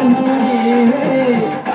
I know it is.